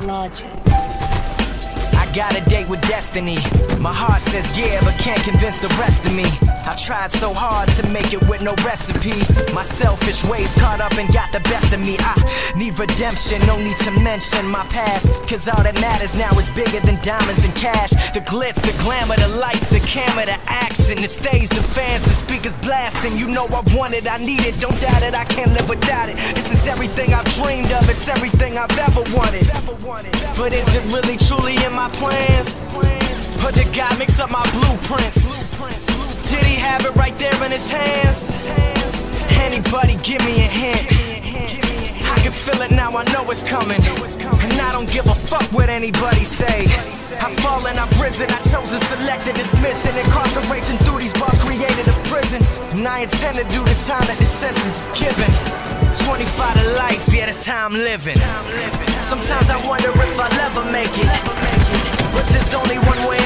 Logic. Got a date with destiny. My heart says yeah, but can't convince the rest of me. I tried so hard to make it with no recipe. My selfish ways caught up and got the best of me. I need redemption, no need to mention my past. Cause all that matters now is bigger than diamonds and cash. The glitz, the glamour, the lights, the camera, the action, the stage, the fans, the speakers blasting. You know I want it, I need it, don't doubt it, I can't live without it. This is everything I've dreamed of, it's everything I've ever wanted. But is it really truly in my plans? Mix up my blueprints? Did he have it right there in his hands? Anybody give me a hint? I can feel it now, I know it's coming. And I don't give a fuck what anybody say. I've fallen, I've risen, I chose to select and incarceration through these bars created a prison. And I intend to do the time that this sentence is given. 25 to life, yeah, that's how I'm living. Sometimes I wonder if I'll ever make it. But there's only one way